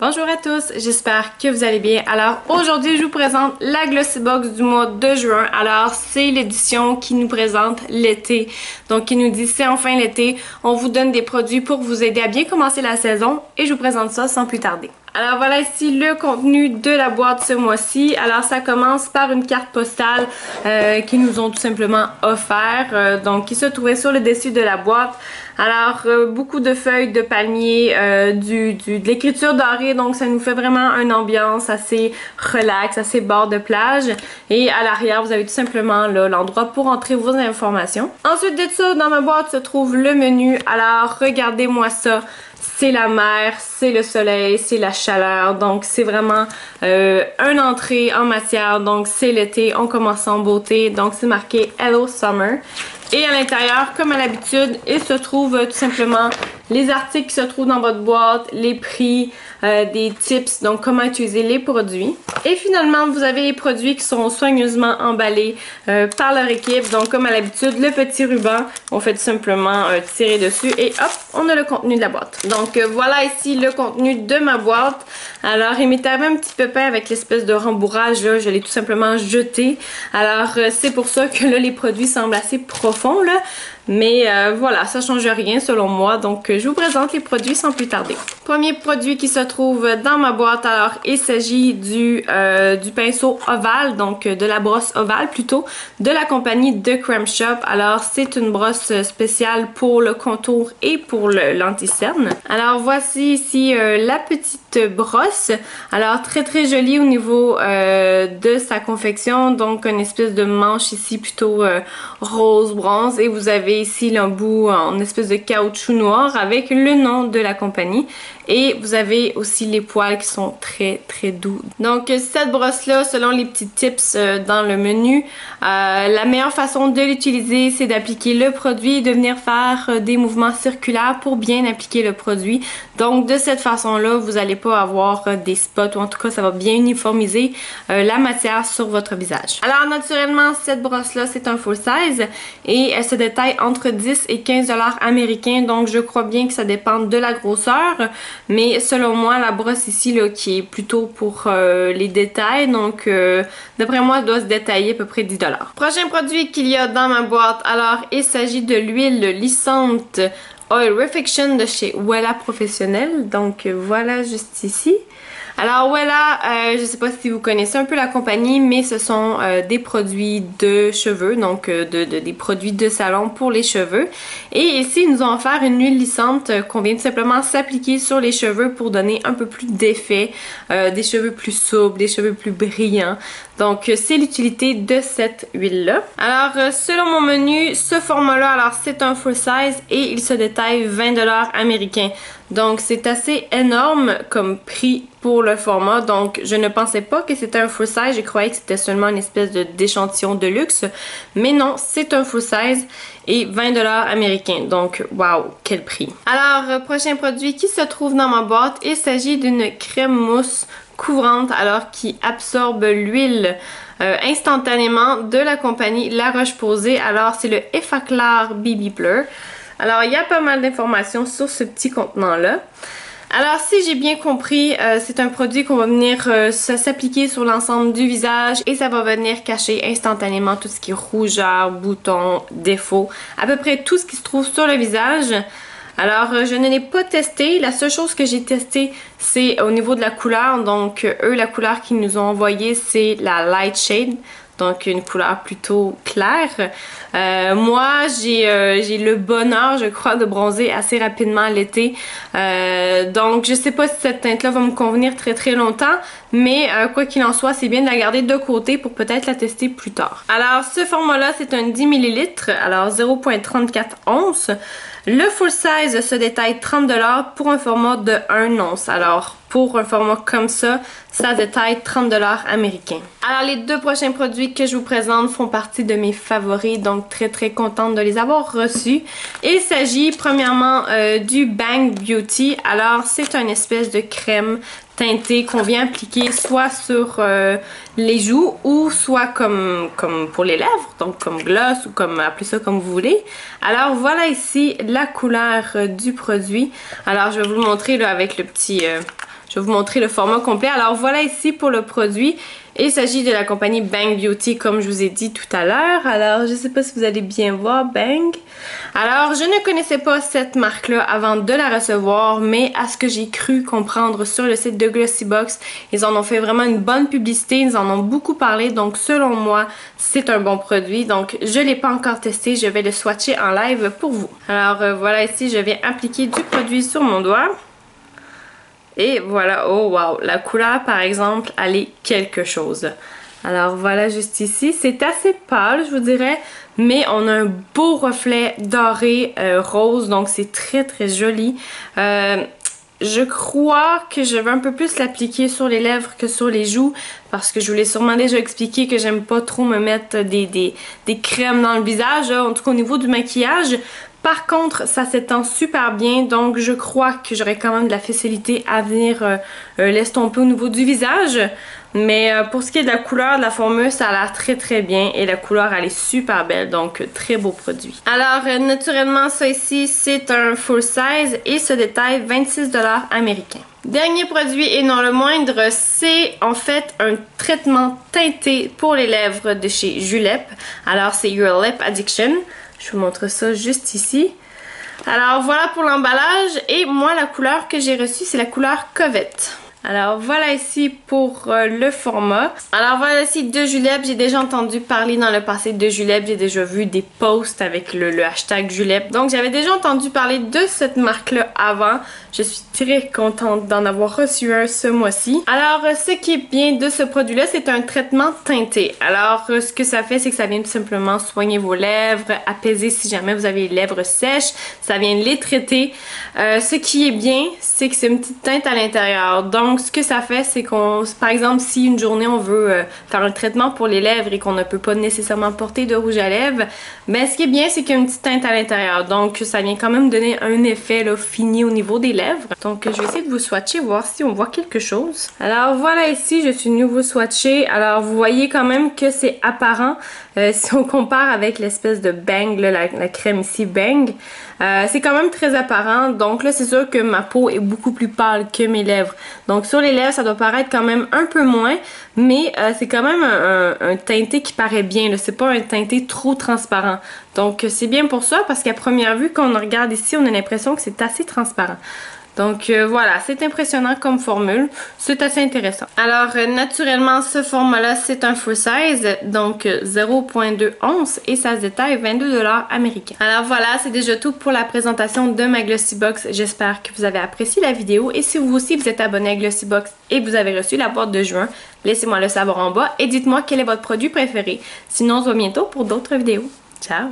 Bonjour à tous, j'espère que vous allez bien. Alors aujourd'hui je vous présente la Glossy Box du mois de juin. Alors c'est l'édition qui nous présente l'été. Donc qui nous dit c'est enfin l'été, on vous donne des produits pour vous aider à bien commencer la saison et je vous présente ça sans plus tarder. Alors voilà ici le contenu de la boîte ce mois-ci. Alors ça commence par une carte postale euh, qui nous ont tout simplement offert, euh, donc qui se trouvait sur le dessus de la boîte. Alors euh, beaucoup de feuilles de palmier, du, du, de l'écriture dorée, donc ça nous fait vraiment une ambiance assez relax, assez bord de plage. Et à l'arrière vous avez tout simplement l'endroit pour entrer vos informations. Ensuite de ça, dans ma boîte se trouve le menu. Alors regardez-moi ça c'est la mer, c'est le soleil, c'est la chaleur. Donc c'est vraiment euh, une entrée en matière. Donc c'est l'été, on commence en beauté. Donc c'est marqué Hello Summer. Et à l'intérieur, comme à l'habitude, il se trouve euh, tout simplement les articles qui se trouvent dans votre boîte, les prix, euh, des tips, donc comment utiliser les produits. Et finalement, vous avez les produits qui sont soigneusement emballés euh, par leur équipe. Donc comme à l'habitude, le petit ruban, on fait tout simplement tirer dessus et hop, on a le contenu de la boîte. Donc voilà ici le contenu de ma boîte. Alors il m'est arrivé un petit pépin avec l'espèce de rembourrage là, je l'ai tout simplement jeté. Alors c'est pour ça que là les produits semblent assez profonds fond là. Mais euh, voilà, ça change rien selon moi. Donc je vous présente les produits sans plus tarder. Premier produit qui se trouve dans ma boîte. Alors il s'agit du, euh, pinceau ovale, donc de la brosse ovale plutôt, de la compagnie de Creme Shop. Alors c'est une brosse spéciale pour le contour et pour le lenticerne. Alors voici ici euh, la petite brosse. Alors très très jolie au niveau de sa confection. Donc une espèce de manche ici plutôt rose bronze et vous avez ici l'embout en espèce de caoutchouc noir avec le nom de la compagnie. Et vous avez aussi les poils qui sont très très doux. Donc cette brosse là, selon les petits tips euh, dans le menu, euh, la meilleure façon de l'utiliser c'est d'appliquer le produit et de venir faire euh, des mouvements circulaires pour bien appliquer le produit. Donc de cette façon là, vous n'allez pas avoir des spots ou en tout cas ça va bien uniformiser la matière sur votre visage. Alors naturellement cette brosse là c'est un full size et elle se détaille entre 10 et 15 dollars américains donc je crois bien que ça dépend de la grosseur. Mais selon moi, la brosse ici, là, qui est plutôt pour euh, les détails, donc euh, d'après moi, elle doit se détailler à peu près 10$. Prochain produit qu'il y a dans ma boîte, alors il s'agit de l'huile lissante Oil Reflection de chez Wella Professionnel. Donc voilà juste ici. Alors voilà, euh, je sais pas si vous connaissez un peu la compagnie, mais ce sont euh, des produits de cheveux, donc euh, de, des produits de salon pour les cheveux. Et ici, ils nous ont offert une huile lissante qu'on vient tout simplement s'appliquer sur les cheveux pour donner un peu plus d'effet, des cheveux plus souples, des cheveux plus brillants. Donc c'est l'utilité de cette huile-là. Alors selon mon menu, ce format-là, alors c'est un full size et il se détaille 20$ américains. Donc c'est assez énorme comme prix pour le format. Donc je ne pensais pas que c'était un full size. Je croyais que c'était seulement une espèce d'échantillon de luxe. Mais non, c'est un full size et 20$ américains. Donc waouh, quel prix. Alors euh, prochain produit qui se trouve dans ma boîte, il s'agit d'une crème mousse couvrante alors qui absorbe l'huile euh, instantanément de la compagnie La Roche-Posay. Alors c'est le Effaclar BB Blur. Alors, il y a pas mal d'informations sur ce petit contenant-là. Alors, si j'ai bien compris, euh, c'est un produit qu'on va venir euh, s'appliquer sur l'ensemble du visage et ça va venir cacher instantanément tout ce qui est rougeur, boutons, défauts, à peu près tout ce qui se trouve sur le visage. Alors, euh, je ne l'ai pas testé. La seule chose que j'ai testé, c'est au niveau de la couleur. Donc, eux, la couleur qu'ils nous ont envoyée, c'est la Light Shade donc une couleur plutôt claire. Euh, moi, euh, j'ai le bonheur, je crois, de bronzer assez rapidement l'été. Euh, donc, je sais pas si cette teinte-là va me convenir très très longtemps, mais quoi qu'il en soit, c'est bien de la garder de côté pour peut-être la tester plus tard. Alors, ce format-là, c'est un 10 ml, alors 0.34 onces. Le full size se détaille 30$ pour un format de 1 once. Alors, pour un format comme ça, ça détaille 30$ américains. Alors, les deux prochains produits que je vous présente font partie de mes favoris, donc très très contente de les avoir reçus. Il s'agit premièrement euh, du Bang Beauty. Alors, c'est une espèce de crème teintée qu'on vient appliquer soit sur euh, les joues ou soit comme, comme pour les lèvres, donc comme gloss ou comme appelez ça comme vous voulez. Alors voilà ici la couleur du produit. Alors je vais vous montrer là avec le petit, euh, je vais vous montrer le format complet. Alors voilà ici pour le produit. Il s'agit de la compagnie Bang Beauty, comme je vous ai dit tout à l'heure. Alors, je ne sais pas si vous allez bien voir Bang. Alors, je ne connaissais pas cette marque-là avant de la recevoir, mais à ce que j'ai cru comprendre sur le site de Glossybox, ils en ont fait vraiment une bonne publicité, ils en ont beaucoup parlé, donc selon moi, c'est un bon produit. Donc, je ne l'ai pas encore testé, je vais le swatcher en live pour vous. Alors, euh, voilà ici, je viens appliquer du produit sur mon doigt. Et voilà, oh wow, la couleur par exemple, elle est quelque chose. Alors voilà juste ici, c'est assez pâle je vous dirais, mais on a un beau reflet doré euh, rose, donc c'est très très joli. Euh, je crois que je vais un peu plus l'appliquer sur les lèvres que sur les joues parce que je vous l'ai sûrement déjà expliqué que j'aime pas trop me mettre des, des, des crèmes dans le visage, en tout cas au niveau du maquillage. Par contre, ça s'étend super bien, donc je crois que j'aurai quand même de la facilité à venir euh, euh, l'estomper au niveau du visage. Mais euh, pour ce qui est de la couleur de la formule, ça a l'air très très bien et la couleur elle est super belle, donc très beau produit. Alors naturellement ça ici c'est un full size et ce détail 26$ américains. Dernier produit et non le moindre, c'est en fait un traitement teinté pour les lèvres de chez Julep. Alors c'est Your Lip Addiction. Je vous montre ça juste ici. Alors voilà pour l'emballage et moi la couleur que j'ai reçue c'est la couleur Covette. Alors voilà ici pour euh, le format. Alors voilà ici de Julep. J'ai déjà entendu parler dans le passé de Julep. J'ai déjà vu des posts avec le, hashtag Julep. Donc j'avais déjà entendu parler de cette marque-là avant. Je suis très contente d'en avoir reçu un ce mois-ci. Alors ce qui est bien de ce produit-là, c'est un traitement teinté. Alors ce que ça fait, c'est que ça vient tout simplement soigner vos lèvres, apaiser si jamais vous avez les lèvres sèches. Ça vient les traiter. Euh, ce qui est bien, c'est que c'est une petite teinte à l'intérieur. Donc donc, ce que ça fait, c'est qu'on, par exemple, si une journée on veut euh, faire un traitement pour les lèvres et qu'on ne peut pas nécessairement porter de rouge à lèvres, ben ce qui est bien, c'est qu'il y a une petite teinte à l'intérieur. Donc, ça vient quand même donner un effet fini au niveau des lèvres. Donc, je vais essayer de vous swatcher, voir si on voit quelque chose. Alors, voilà ici, je suis nouveau swatché. Alors, vous voyez quand même que c'est apparent euh, si on compare avec l'espèce de Bang, la, crème ici Bang. Euh, c'est quand même très apparent. Donc là, c'est sûr que ma peau est beaucoup plus pâle que mes lèvres. Donc, sur les lèvres, ça doit paraître quand même un peu moins, mais euh, c'est quand même un, teinté qui paraît bien. C'est pas un teinté trop transparent. Donc c'est bien pour ça parce qu'à première vue, quand on regarde ici, on a l'impression que c'est assez transparent. Donc euh, voilà, c'est impressionnant comme formule. C'est assez intéressant. Alors euh, naturellement, ce format-là, c'est un full size, donc 0.2 euh, onces et ça se détaille 22 américains. Alors voilà, c'est déjà tout pour la présentation de ma Glossy Box. J'espère que vous avez apprécié la vidéo et si vous aussi vous êtes abonné à Glossy Box et vous avez reçu la boîte de juin, laissez-moi le savoir en bas et dites-moi quel est votre produit préféré. Sinon, on se voit bientôt pour d'autres vidéos. Ciao!